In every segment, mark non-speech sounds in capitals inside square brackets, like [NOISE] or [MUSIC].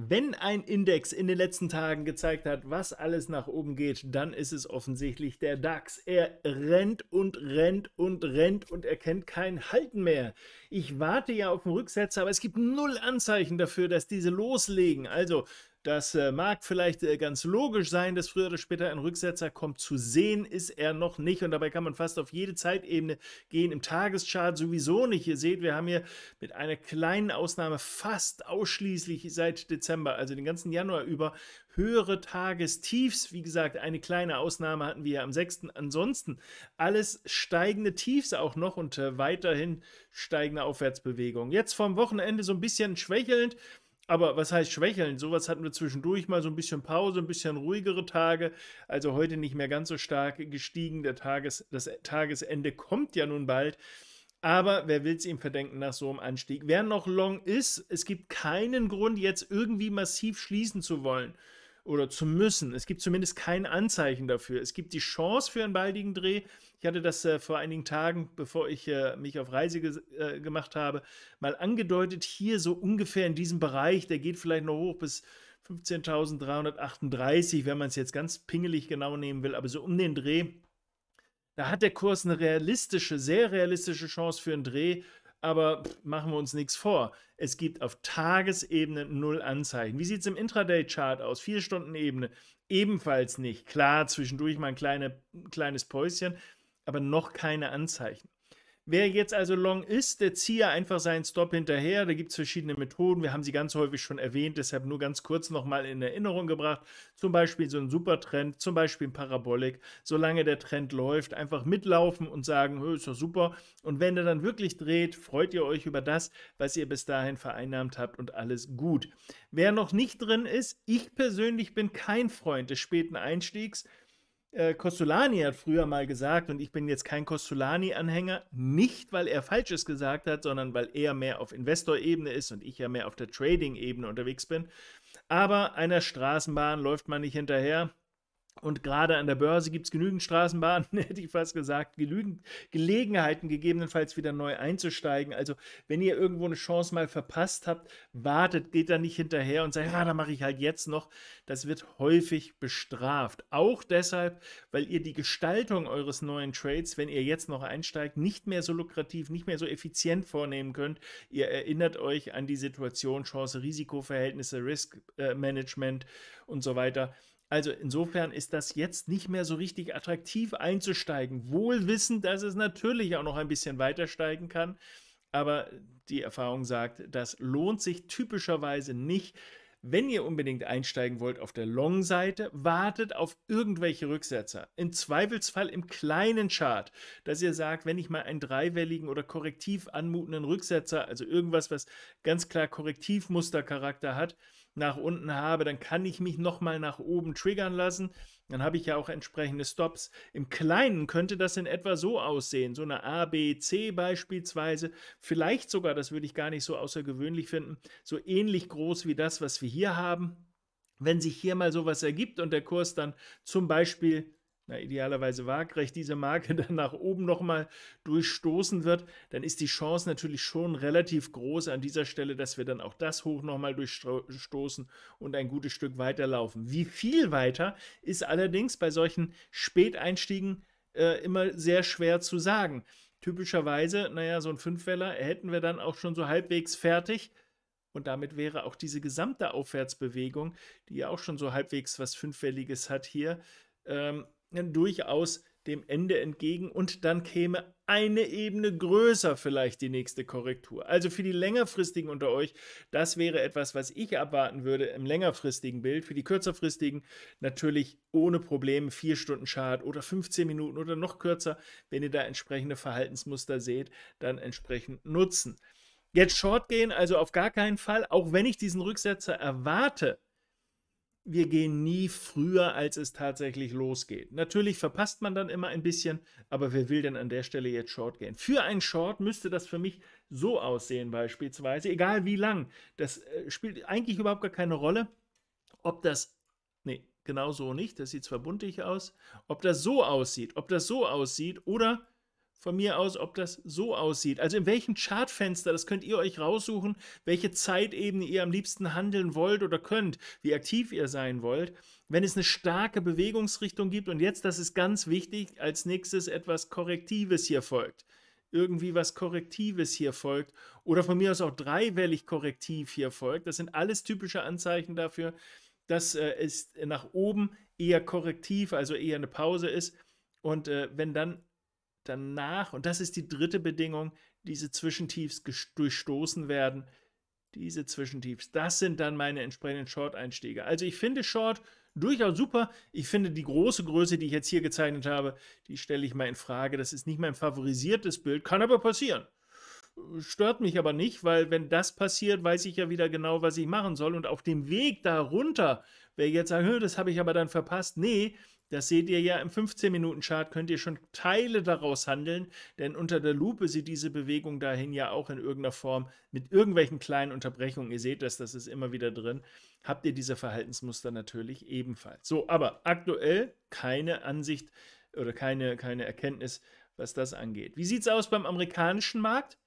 Wenn ein Index in den letzten Tagen gezeigt hat, was alles nach oben geht, dann ist es offensichtlich der DAX. Er rennt und rennt und rennt und er kennt kein Halten mehr. Ich warte ja auf den Rücksetzer, aber es gibt null Anzeichen dafür, dass diese loslegen. Also das äh, mag vielleicht äh, ganz logisch sein, dass früher oder später ein Rücksetzer kommt. Zu sehen ist er noch nicht und dabei kann man fast auf jede Zeitebene gehen. Im Tageschart sowieso nicht. Ihr seht, wir haben hier mit einer kleinen Ausnahme fast ausschließlich seit Dezember, also den ganzen Januar über, höhere Tagestiefs. Wie gesagt, eine kleine Ausnahme hatten wir ja am 6. Ansonsten alles steigende Tiefs auch noch und äh, weiterhin steigende Aufwärtsbewegungen. Jetzt vom Wochenende so ein bisschen schwächelnd. Aber was heißt schwächeln? Sowas hatten wir zwischendurch mal so ein bisschen Pause, ein bisschen ruhigere Tage. Also heute nicht mehr ganz so stark gestiegen. Der Tages, das Tagesende kommt ja nun bald. Aber wer will es ihm verdenken nach so einem Anstieg? Wer noch long ist, es gibt keinen Grund, jetzt irgendwie massiv schließen zu wollen oder zu müssen. Es gibt zumindest kein Anzeichen dafür. Es gibt die Chance für einen baldigen Dreh. Ich hatte das äh, vor einigen Tagen, bevor ich äh, mich auf Reise ge äh, gemacht habe, mal angedeutet. Hier so ungefähr in diesem Bereich, der geht vielleicht noch hoch bis 15.338, wenn man es jetzt ganz pingelig genau nehmen will, aber so um den Dreh. Da hat der Kurs eine realistische, sehr realistische Chance für einen Dreh aber machen wir uns nichts vor. Es gibt auf Tagesebene null Anzeichen. Wie sieht es im Intraday-Chart aus? Vier Stunden Ebene ebenfalls nicht. Klar, zwischendurch mal ein kleine, kleines Päuschen, aber noch keine Anzeichen. Wer jetzt also long ist, der ziehe einfach seinen Stop hinterher. Da gibt es verschiedene Methoden. Wir haben sie ganz häufig schon erwähnt, deshalb nur ganz kurz nochmal in Erinnerung gebracht. Zum Beispiel so ein Supertrend, zum Beispiel ein Parabolik. Solange der Trend läuft, einfach mitlaufen und sagen, ist doch super. Und wenn er dann wirklich dreht, freut ihr euch über das, was ihr bis dahin vereinnahmt habt und alles gut. Wer noch nicht drin ist, ich persönlich bin kein Freund des späten Einstiegs äh, Costolani hat früher mal gesagt, und ich bin jetzt kein Costolani-Anhänger, nicht weil er Falsches gesagt hat, sondern weil er mehr auf Investor-Ebene ist und ich ja mehr auf der Trading-Ebene unterwegs bin. Aber einer Straßenbahn läuft man nicht hinterher. Und gerade an der Börse gibt es genügend Straßenbahnen, [LAUGHS] hätte ich fast gesagt, genügend Gelegenheiten, gegebenenfalls wieder neu einzusteigen. Also, wenn ihr irgendwo eine Chance mal verpasst habt, wartet, geht da nicht hinterher und sagt, ja, da mache ich halt jetzt noch. Das wird häufig bestraft. Auch deshalb, weil ihr die Gestaltung eures neuen Trades, wenn ihr jetzt noch einsteigt, nicht mehr so lukrativ, nicht mehr so effizient vornehmen könnt. Ihr erinnert euch an die Situation, Chance-Risiko-Verhältnisse, Risk-Management und so weiter also insofern ist das jetzt nicht mehr so richtig attraktiv einzusteigen. Wohl wissend, dass es natürlich auch noch ein bisschen weiter steigen kann. Aber die Erfahrung sagt, das lohnt sich typischerweise nicht. Wenn ihr unbedingt einsteigen wollt auf der Long-Seite, wartet auf irgendwelche Rücksetzer. Im Zweifelsfall im kleinen Chart, dass ihr sagt, wenn ich mal einen dreiwelligen oder korrektiv anmutenden Rücksetzer, also irgendwas, was ganz klar Korrektivmustercharakter hat, nach unten habe, dann kann ich mich nochmal nach oben triggern lassen. Dann habe ich ja auch entsprechende Stops. Im Kleinen könnte das in etwa so aussehen, so eine A, B, C beispielsweise. Vielleicht sogar, das würde ich gar nicht so außergewöhnlich finden, so ähnlich groß wie das, was wir hier haben. Wenn sich hier mal sowas ergibt und der Kurs dann zum Beispiel na, idealerweise waagrecht diese Marke [LAUGHS] dann nach oben nochmal durchstoßen wird, dann ist die Chance natürlich schon relativ groß an dieser Stelle, dass wir dann auch das hoch nochmal durchstoßen und ein gutes Stück weiterlaufen. Wie viel weiter ist allerdings bei solchen Späteinstiegen äh, immer sehr schwer zu sagen. Typischerweise, naja, so ein Fünfweller hätten wir dann auch schon so halbwegs fertig. Und damit wäre auch diese gesamte Aufwärtsbewegung, die ja auch schon so halbwegs was Fünfwelliges hat hier, ähm, durchaus dem Ende entgegen und dann käme eine Ebene größer vielleicht die nächste Korrektur. Also für die längerfristigen unter euch, das wäre etwas, was ich erwarten würde im längerfristigen Bild. Für die kürzerfristigen natürlich ohne Probleme 4 Stunden Chart oder 15 Minuten oder noch kürzer. Wenn ihr da entsprechende Verhaltensmuster seht, dann entsprechend nutzen. Jetzt Short gehen, also auf gar keinen Fall, auch wenn ich diesen Rücksetzer erwarte, wir gehen nie früher, als es tatsächlich losgeht. Natürlich verpasst man dann immer ein bisschen, aber wer will denn an der Stelle jetzt Short gehen? Für einen Short müsste das für mich so aussehen beispielsweise, egal wie lang. Das äh, spielt eigentlich überhaupt gar keine Rolle, ob das, nee, genau so nicht, das sieht zwar buntig aus, ob das so aussieht, ob das so aussieht oder von mir aus, ob das so aussieht. Also in welchem Chartfenster, das könnt ihr euch raussuchen, welche Zeitebene ihr am liebsten handeln wollt oder könnt, wie aktiv ihr sein wollt. Wenn es eine starke Bewegungsrichtung gibt und jetzt, das ist ganz wichtig, als nächstes etwas Korrektives hier folgt. Irgendwie was Korrektives hier folgt oder von mir aus auch dreiwellig korrektiv hier folgt. Das sind alles typische Anzeichen dafür, dass äh, es nach oben eher korrektiv, also eher eine Pause ist. Und äh, wenn dann danach, und das ist die dritte Bedingung, diese Zwischentiefs durchstoßen werden. Diese Zwischentiefs, das sind dann meine entsprechenden Short-Einstiege. Also ich finde Short durchaus super. Ich finde die große Größe, die ich jetzt hier gezeichnet habe, die stelle ich mal in Frage. Das ist nicht mein favorisiertes Bild, kann aber passieren. Stört mich aber nicht, weil wenn das passiert, weiß ich ja wieder genau, was ich machen soll. Und auf dem Weg darunter, wer jetzt sagt, das habe ich aber dann verpasst, nee, das seht ihr ja im 15-Minuten-Chart, könnt ihr schon Teile daraus handeln, denn unter der Lupe sieht diese Bewegung dahin ja auch in irgendeiner Form mit irgendwelchen kleinen Unterbrechungen, ihr seht das, das ist immer wieder drin, habt ihr diese Verhaltensmuster natürlich ebenfalls. So, aber aktuell keine Ansicht oder keine, keine Erkenntnis, was das angeht. Wie sieht es aus beim amerikanischen Markt?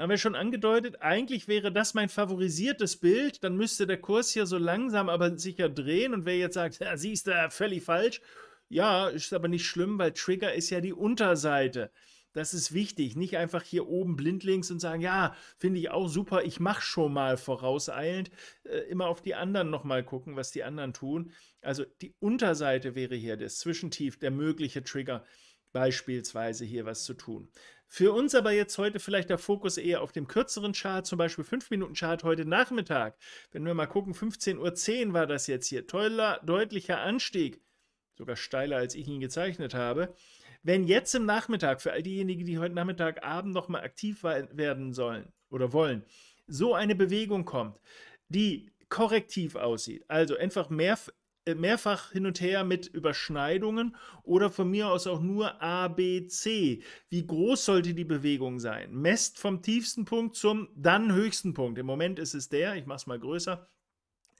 Haben wir schon angedeutet, eigentlich wäre das mein favorisiertes Bild, dann müsste der Kurs hier so langsam aber sicher drehen und wer jetzt sagt, ja, siehst du, völlig falsch, ja, ist aber nicht schlimm, weil Trigger ist ja die Unterseite. Das ist wichtig, nicht einfach hier oben blindlings und sagen, ja, finde ich auch super, ich mache schon mal vorauseilend, äh, immer auf die anderen nochmal gucken, was die anderen tun. Also die Unterseite wäre hier das Zwischentief, der mögliche Trigger, beispielsweise hier was zu tun. Für uns aber jetzt heute vielleicht der Fokus eher auf dem kürzeren Chart, zum Beispiel 5-Minuten-Chart heute Nachmittag. Wenn wir mal gucken, 15.10 Uhr war das jetzt hier. Toller, deutlicher Anstieg, sogar steiler als ich ihn gezeichnet habe. Wenn jetzt im Nachmittag, für all diejenigen, die heute Nachmittag Abend nochmal aktiv werden sollen oder wollen, so eine Bewegung kommt, die korrektiv aussieht, also einfach mehr, mehrfach hin und her mit Überschneidungen oder von mir aus auch nur A, B, C. Wie groß sollte die Bewegung sein? Messt vom tiefsten Punkt zum dann höchsten Punkt. Im Moment ist es der, ich mache es mal größer.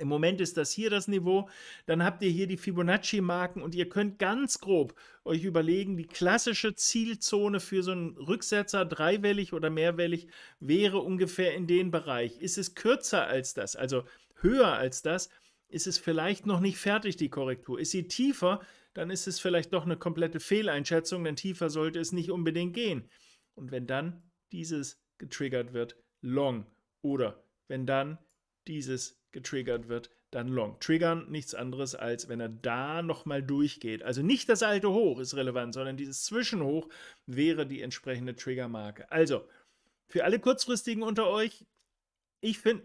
Im Moment ist das hier das Niveau. Dann habt ihr hier die Fibonacci-Marken und ihr könnt ganz grob euch überlegen, die klassische Zielzone für so einen Rücksetzer, dreiwellig oder mehrwellig, wäre ungefähr in den Bereich. Ist es kürzer als das, also höher als das, ist es vielleicht noch nicht fertig, die Korrektur. Ist sie tiefer, dann ist es vielleicht doch eine komplette Fehleinschätzung, denn tiefer sollte es nicht unbedingt gehen. Und wenn dann dieses getriggert wird, long. Oder wenn dann dieses getriggert wird, dann long. Triggern nichts anderes, als wenn er da nochmal durchgeht. Also nicht das alte Hoch ist relevant, sondern dieses Zwischenhoch wäre die entsprechende Triggermarke. Also, für alle kurzfristigen unter euch, ich finde,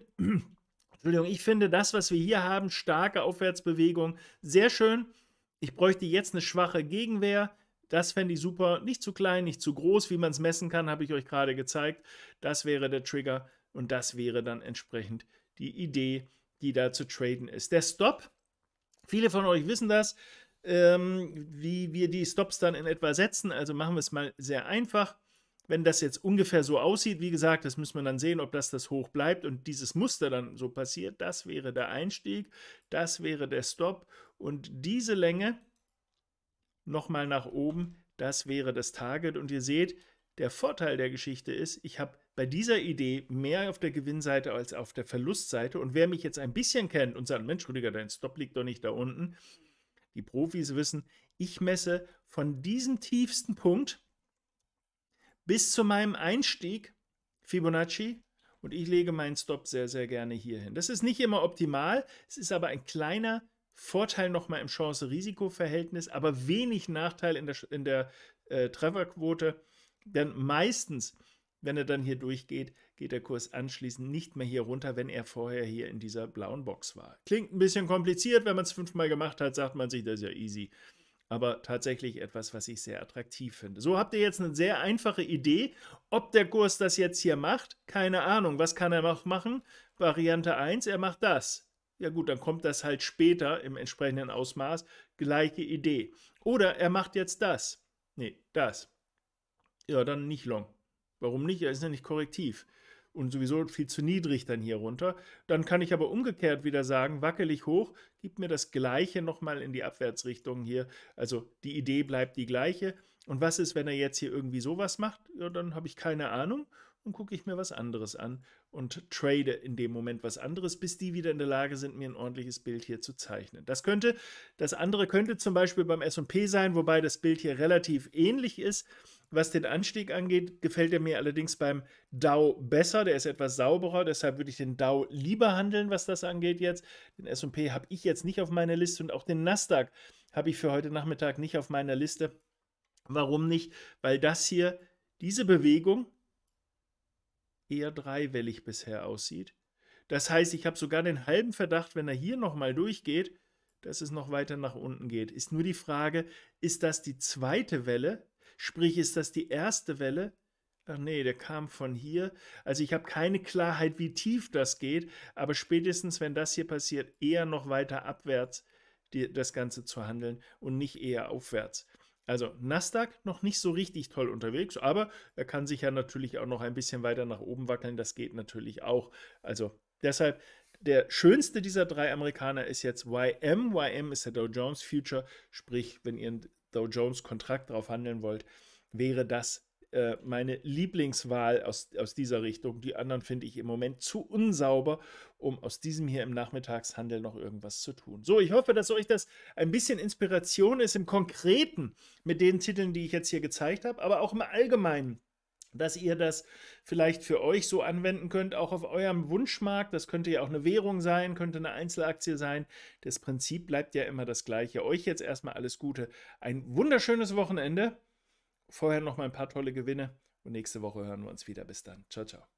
Entschuldigung, ich finde das, was wir hier haben, starke Aufwärtsbewegung, sehr schön. Ich bräuchte jetzt eine schwache Gegenwehr. Das fände ich super. Nicht zu klein, nicht zu groß, wie man es messen kann, habe ich euch gerade gezeigt. Das wäre der Trigger und das wäre dann entsprechend die Idee, die da zu traden ist. Der Stop, viele von euch wissen das, ähm, wie wir die Stops dann in etwa setzen. Also machen wir es mal sehr einfach. Wenn das jetzt ungefähr so aussieht, wie gesagt, das müssen wir dann sehen, ob das das hoch bleibt und dieses Muster dann so passiert. Das wäre der Einstieg, das wäre der Stop und diese Länge nochmal nach oben, das wäre das Target. Und ihr seht, der Vorteil der Geschichte ist, ich habe bei dieser Idee mehr auf der Gewinnseite als auf der Verlustseite. Und wer mich jetzt ein bisschen kennt und sagt, Mensch, Rüdiger, dein Stop liegt doch nicht da unten. Die Profis wissen, ich messe von diesem tiefsten Punkt bis zu meinem Einstieg Fibonacci und ich lege meinen Stop sehr, sehr gerne hier hin. Das ist nicht immer optimal, es ist aber ein kleiner Vorteil nochmal im Chance-Risiko-Verhältnis, aber wenig Nachteil in der, in der äh, Trefferquote, denn meistens, wenn er dann hier durchgeht, geht der Kurs anschließend nicht mehr hier runter, wenn er vorher hier in dieser blauen Box war. Klingt ein bisschen kompliziert, wenn man es fünfmal gemacht hat, sagt man sich, das ist ja easy aber tatsächlich etwas, was ich sehr attraktiv finde. So habt ihr jetzt eine sehr einfache Idee. Ob der Kurs das jetzt hier macht, keine Ahnung. Was kann er noch machen? Variante 1, er macht das. Ja gut, dann kommt das halt später im entsprechenden Ausmaß. Gleiche Idee. Oder er macht jetzt das. Nee, das. Ja, dann nicht long. Warum nicht? Er ist ja nicht korrektiv und sowieso viel zu niedrig dann hier runter. Dann kann ich aber umgekehrt wieder sagen, wackelig hoch, gib mir das Gleiche nochmal in die Abwärtsrichtung hier. Also die Idee bleibt die gleiche. Und was ist, wenn er jetzt hier irgendwie sowas macht? Ja, dann habe ich keine Ahnung und gucke ich mir was anderes an und trade in dem Moment was anderes, bis die wieder in der Lage sind, mir ein ordentliches Bild hier zu zeichnen. Das könnte, das andere könnte zum Beispiel beim S&P sein, wobei das Bild hier relativ ähnlich ist. Was den Anstieg angeht, gefällt er mir allerdings beim Dow besser. Der ist etwas sauberer, deshalb würde ich den Dow lieber handeln, was das angeht jetzt. Den S&P habe ich jetzt nicht auf meiner Liste und auch den Nasdaq habe ich für heute Nachmittag nicht auf meiner Liste. Warum nicht? Weil das hier, diese Bewegung, eher dreiwellig bisher aussieht. Das heißt, ich habe sogar den halben Verdacht, wenn er hier nochmal durchgeht, dass es noch weiter nach unten geht. Ist nur die Frage, ist das die zweite Welle? Sprich, ist das die erste Welle? Ach nee, der kam von hier. Also ich habe keine Klarheit, wie tief das geht, aber spätestens, wenn das hier passiert, eher noch weiter abwärts die, das Ganze zu handeln und nicht eher aufwärts. Also Nasdaq noch nicht so richtig toll unterwegs, aber er kann sich ja natürlich auch noch ein bisschen weiter nach oben wackeln. Das geht natürlich auch. Also deshalb der schönste dieser drei Amerikaner ist jetzt YM. YM ist der Dow Jones Future, sprich, wenn ihr einen Dow Jones Kontrakt drauf handeln wollt, wäre das äh, meine Lieblingswahl aus, aus dieser Richtung. Die anderen finde ich im Moment zu unsauber, um aus diesem hier im Nachmittagshandel noch irgendwas zu tun. So, ich hoffe, dass euch das ein bisschen Inspiration ist im Konkreten mit den Titeln, die ich jetzt hier gezeigt habe, aber auch im Allgemeinen dass ihr das vielleicht für euch so anwenden könnt, auch auf eurem Wunschmarkt. Das könnte ja auch eine Währung sein, könnte eine Einzelaktie sein. Das Prinzip bleibt ja immer das gleiche. Euch jetzt erstmal alles Gute. Ein wunderschönes Wochenende. Vorher noch mal ein paar tolle Gewinne und nächste Woche hören wir uns wieder. Bis dann. Ciao, ciao.